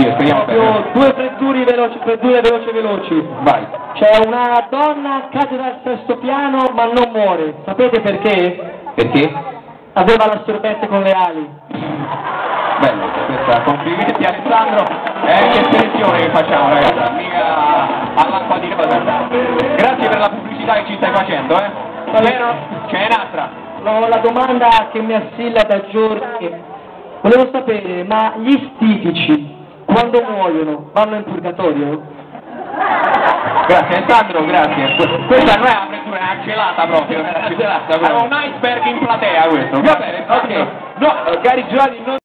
Oddio, speriamo bene. due freddure veloci, freddure veloci veloci. Vai. C'è una donna cade dal sesto piano ma non muore. Sapete perché? Perché? Aveva la sorbette con le ali. Bello, questa complimenti Alessandro. Eh, che selezione che facciamo ragazzi, mica all'acqua di rosa. Grazie per la pubblicità che ci stai facendo, eh. Vero? Ce n'è un'altra. No, la domanda che mi assilla da giorni. Volevo sapere, ma gli stitici quando muoiono vanno in purgatorio? Grazie Alessandro, grazie. Questa non è una freddura, è una celata proprio. Celata, un iceberg in platea questo. Va bene, ok. No, cari Giovanni, non